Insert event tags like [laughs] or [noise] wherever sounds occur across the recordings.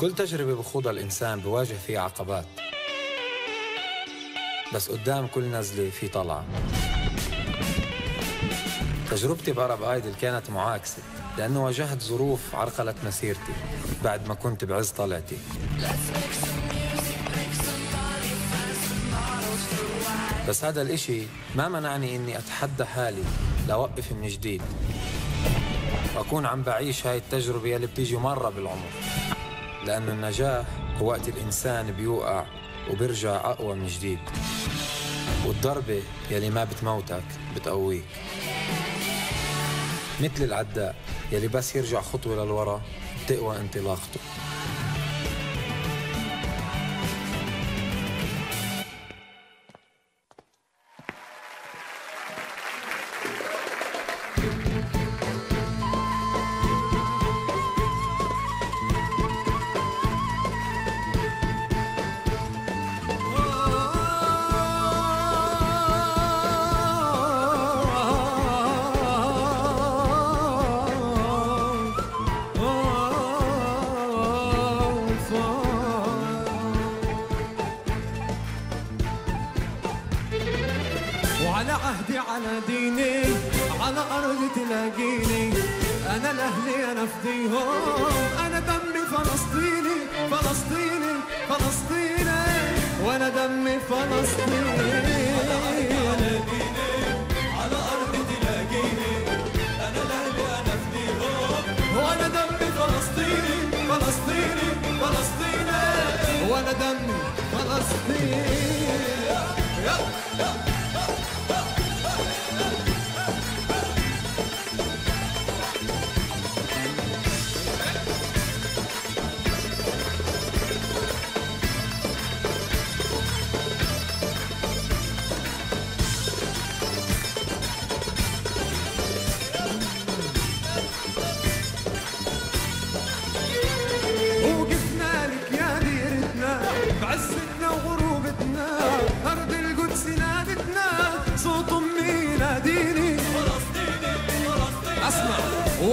كل تجربة بخوضها الإنسان بواجه فيها عقبات. بس قدام كل نزلة في طلعة. تجربتي بعرب آيدل كانت معاكسة لأنه واجهت ظروف عرقلت مسيرتي بعد ما كنت بعز طلعتي. بس هذا الإشي ما منعني إني أتحدى حالي لأوقف من جديد. وأكون عم بعيش هاي التجربة يلي بتيجي مرة بالعمر. لأنه النجاح هو وقت الإنسان بيوقع وبرجع أقوى من جديد. والضربة يلي ما بتموتك بتقويك. مثل العداء يلي بس يرجع خطوة للورا بتقوى انطلاقته. وعلى عهدي على ديني على أرض تلاقيني. أنا لأهلي أنا فديهم أنا دمي فلسطيني فلسطيني فلسطيني. وأنا دمي فلسطيني.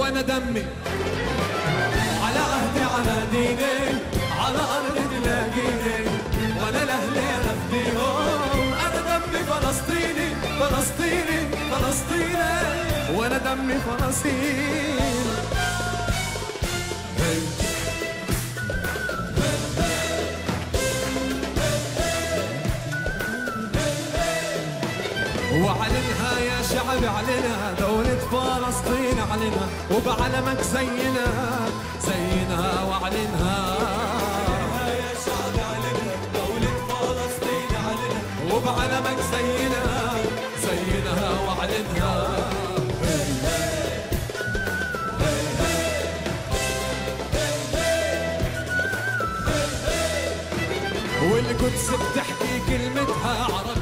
وأنا دمي. على عهدي على ديني على أرض تلاقيني وأنا لأهلي أنا فديهم أنا دمي فلسطيني فلسطيني فلسطيني. وأنا دمي فلسطيني وعلنها يا شعب علنا دولة فلسطين علنا وبعلمك زينا زينا وعلنها يا شعب علنا دولة فلسطين علنا وبعلمك زينا زينا وعلنها والقدس بتحكي كلمتها عربي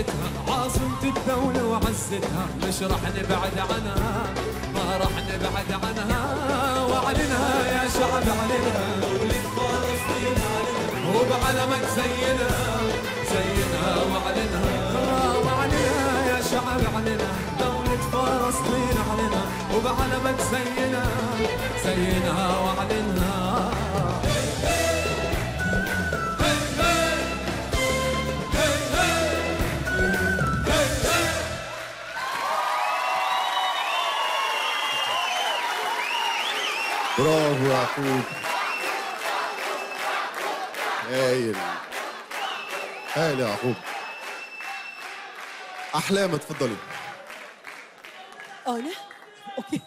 وعزتها عاصمة الدولة وعزتها. مش رح نبعد عنها ما رح نبعد عنها. وعلنها يا شعب علنها دولة فلسطين علنها وبعلمك زينا زينا وعلنها وعلنها يا شعب علنها دولة فلسطين علنها وبعلمك زينا زينا وعلنها برافو يعقوب هايل. هايل يا يعقوب احلام اتفضلي أنا؟ أوكي.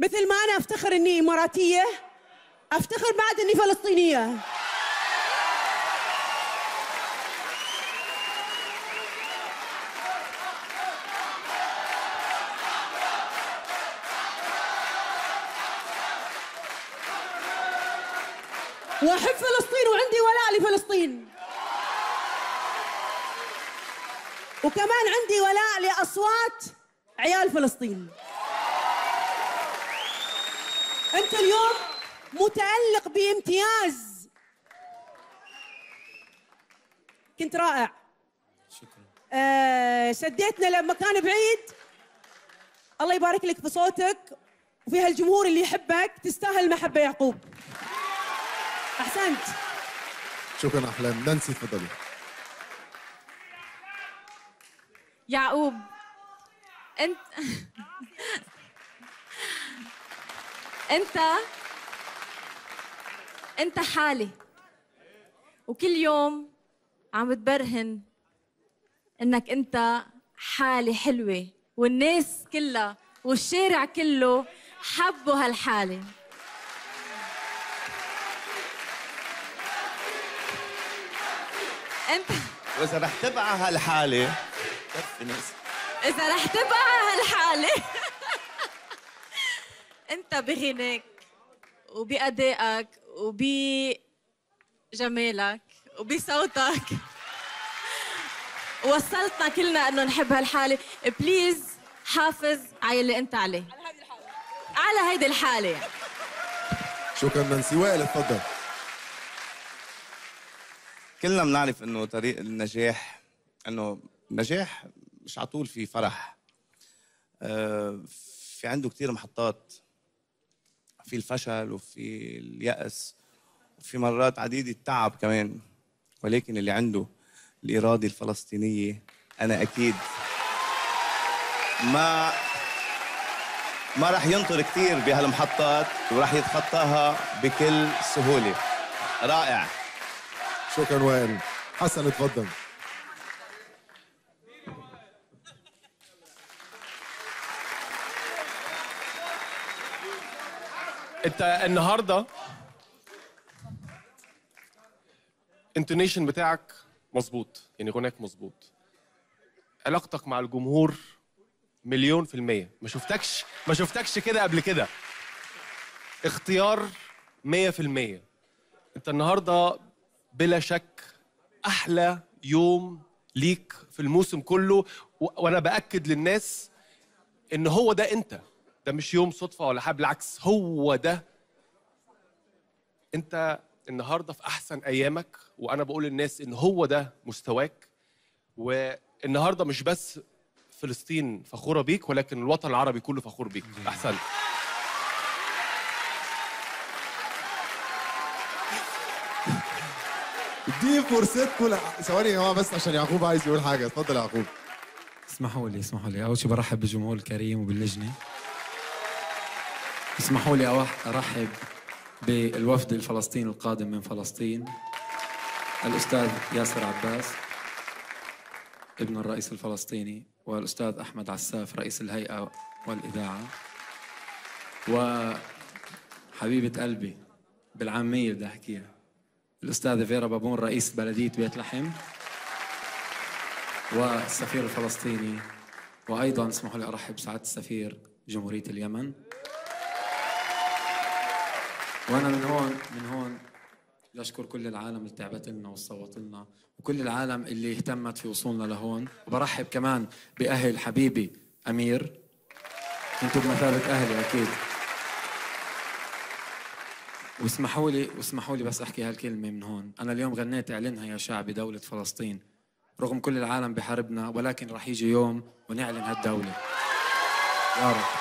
مثل ما أنا أفتخر إني إماراتية أفتخر بعد إني فلسطينية. واحب فلسطين وعندي ولاء لفلسطين. وكمان عندي ولاء لأصوات عيال فلسطين. أنت اليوم متألق بامتياز. كنت رائع. شكرا. آه شديتنا لمكان بعيد. الله يبارك لك في صوتك. وفي هالجمهور اللي يحبك تستاهل محبة يعقوب. أحسنت. شكرا أحلام. نانسي تفضلي. يعقوب أنت أنت أنت حالي. وكل يوم عم تبرهن إنك أنت حالة حلوة والناس كلها والشارع كله حبوا هالحالة. أنت وإذا رح تبقى هالحالة إذا رح تبقى هالحالة. [laughs] أنت بغناك وبأدائك وبجمالك وبصوتك. وصلتنا كلنا إنه نحب هالحالة. بليز حافظ على اللي أنت عليه. على هيدي الحالة. يعني. شكرا نانسي وائل تفضل كلنا بنعرف إنه طريق النجاح إنه النجاح مش على طول في فرح. آه، في عنده كثير محطات. في الفشل وفي اليأس وفي مرات عديدة تعب كمان. ولكن اللي عنده الإرادة الفلسطينية أنا أكيد ما ما راح ينطر كثير بهالمحطات وراح يتخطاها بكل سهولة. رائع. شكرا وائل. حسن تفضل انت النهارده انتونيشن بتاعك مظبوط يعني غناك مظبوط. علاقتك مع الجمهور مليون في المية. ما شفتكش ما شفتكش كده قبل كده. اختيار مية في المية. انت النهاردة بلا شك أحلى يوم ليك في الموسم كله. وأنا بأكد للناس إن هو ده أنت. ده مش يوم صدفة ولا حاجة بالعكس هو ده. أنت النهارده في أحسن أيامك وأنا بقول للناس إن هو ده مستواك. والنهاردة مش بس فلسطين فخورة بيك ولكن الوطن العربي كله فخور بيك. احسنت دي فرصتكم ل- ثواني يا جماعة بس عشان يعقوب عايز يقول حاجة. اتفضل يا يعقوب اسمحوا لي اسمحوا لي. أول شيء برحب بالجمهور الكريم وباللجنة. اسمحوا لي أرحب بالوفد الفلسطيني القادم من فلسطين الأستاذ ياسر عباس ابن الرئيس الفلسطيني والأستاذ أحمد عساف رئيس الهيئة والإذاعة وحبيبة قلبي بالعامية بدي أحكيها. الاستاذه فيرا بابون رئيس بلدية بيت لحم والسفير الفلسطيني وأيضا اسمحوا لي أرحب بسعادة السفير جمهورية اليمن. وأنا من هون من هون بدي اشكر كل العالم اللي تعبت لنا وصوت لنا وكل العالم اللي اهتمت في وصولنا لهون. وبرحب كمان بأهل حبيبي أمير. أنتم بمثابة أهلي أكيد. واسمحوا لي واسمحوا لي بس أحكي هالكلمة من هون. أنا اليوم غنيت اعلنها يا شعبي دولة فلسطين. رغم كل العالم بحاربنا ولكن رح يجي يوم ونعلن هالدولة. يا رب.